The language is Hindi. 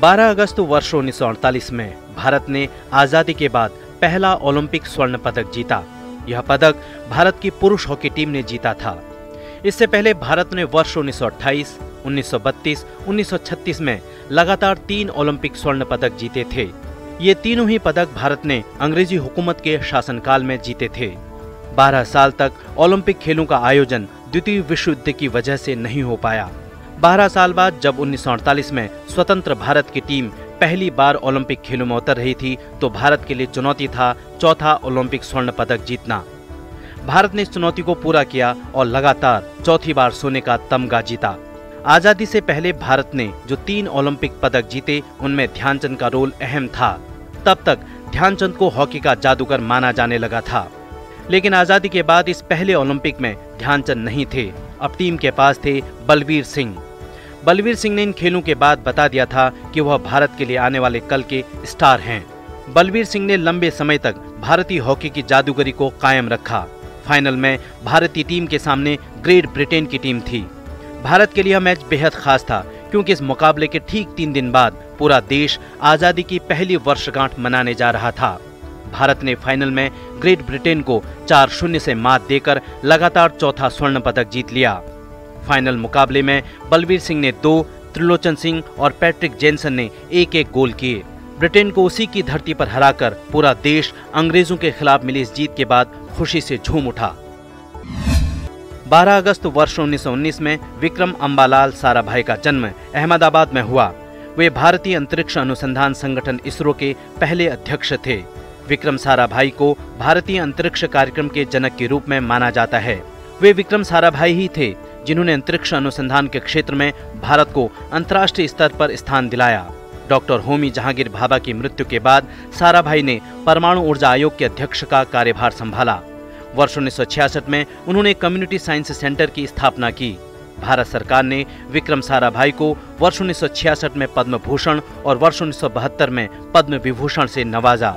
12 अगस्त वर्ष उन्नीस सौ अड़तालीस में भारत ने आज़ादी के बाद पहला ओलंपिक स्वर्ण पदक जीता। यह पदक भारत की पुरुष हॉकी टीम ने जीता था। इससे पहले भारत ने वर्ष 1928, 1932, 1936 में लगातार तीन ओलंपिक स्वर्ण पदक जीते थे। ये तीनों ही पदक भारत ने अंग्रेज़ी हुकूमत के शासनकाल में जीते थे। 12 साल तक ओलंपिक खेलों का आयोजन द्वितीय विश्व युद्ध की वजह से नहीं हो पाया। 12 साल बाद जब उन्नीस सौ अड़तालीस में स्वतंत्र भारत की टीम पहली बार ओलंपिक खेलों में उतर रही थी तो भारत के लिए चुनौती था चौथा ओलंपिक स्वर्ण पदक जीतना। भारत ने इस चुनौती को पूरा किया और लगातार चौथी बार सोने का तमगा जीता। आज़ादी से पहले भारत ने जो तीन ओलंपिक पदक जीते, उनमें ध्यानचंद का रोल अहम था। तब तक ध्यानचंद को हॉकी का जादूगर माना जाने लगा था। लेकिन आज़ादी के बाद इस पहले ओलंपिक में ध्यानचंद नहीं थे। अब टीम के पास थे बलवीर सिंह। बलवीर सिंह ने इन खेलों के बाद बता दिया था कि वह भारत के लिए आने वाले कल के स्टार हैं। बलवीर सिंह ने लंबे समय तक भारतीय हॉकी की जादूगरी को कायम रखा। फाइनल में भारतीय टीम के सामने ग्रेट ब्रिटेन की टीम थी। भारत के लिए यह मैच बेहद खास था, क्योंकि इस मुकाबले के ठीक तीन दिन बाद पूरा देश आज़ादी की पहली वर्षगांठ मनाने जा रहा था। भारत ने फाइनल में ग्रेट ब्रिटेन को चार शून्य से मात देकर लगातार चौथा स्वर्ण पदक जीत लिया। फाइनल मुकाबले में बलवीर सिंह ने दो, त्रिलोचन सिंह और पैट्रिक जेनसन ने एक एक गोल किए। ब्रिटेन को उसी की धरती पर हराकर पूरा देश अंग्रेज़ों के खिलाफ मिली इस जीत के बाद खुशी से झूम उठा। 12 अगस्त वर्ष 1919 में विक्रम अम्बालाल साराभाई का जन्म अहमदाबाद में हुआ। वे भारतीय अंतरिक्ष अनुसंधान संगठन इसरो के पहले अध्यक्ष थे। विक्रम साराभाई को भारतीय अंतरिक्ष कार्यक्रम के जनक के रूप में माना जाता है। वे विक्रम साराभाई ही थे। जिन्होंने अंतरिक्ष अनुसंधान के क्षेत्र में भारत को अंतर्राष्ट्रीय स्तर पर स्थान दिलाया। डॉक्टर होमी जहांगीर भाभा की मृत्यु के बाद सारा भाई ने परमाणु ऊर्जा आयोग के अध्यक्ष का कार्यभार संभाला। वर्ष उन्नीस सौ छियासठ में उन्होंने कम्युनिटी साइंस सेंटर की स्थापना की। भारत सरकार ने विक्रम साराभाई को वर्ष उन्नीस सौ छियासठ में पद्म भूषण और वर्ष उन्नीस सौ बहत्तर में पद्म विभूषण से नवाजा।